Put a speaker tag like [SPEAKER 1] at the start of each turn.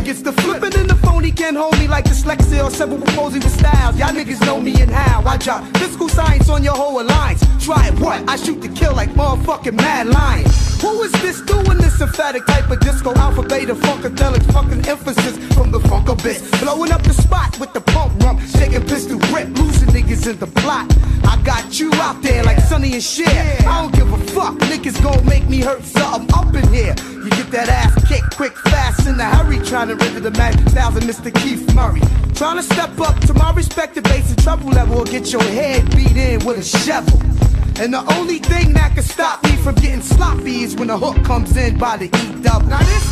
[SPEAKER 1] I guess the flippin' and the phony can't hold me like dyslexia or cerebral palsy with styles. Y'all niggas know me and how I drop physical science on your whole alliance. Try it, what? I shoot to kill like motherfucking mad lion. Who is this doing this emphatic type of disco alpha beta funkadelic fucking emphasis from the funk abyss? Blowing up the spot with the pump rump, shaking pistol grip, losing niggas in the plot. I got you out there like Sonny and Cher. I don't give a fuck, niggas gon' make me hurt something up in here. You get that ass kicked quick, fast, in a hurry, trying to render the man thousand Mr. Keith Murray. Trying to step up to my respective bass and treble level or get your head beat in with a shovel. And the only thing that can stop me from getting sloppy is when the hook comes in by the E double. Now this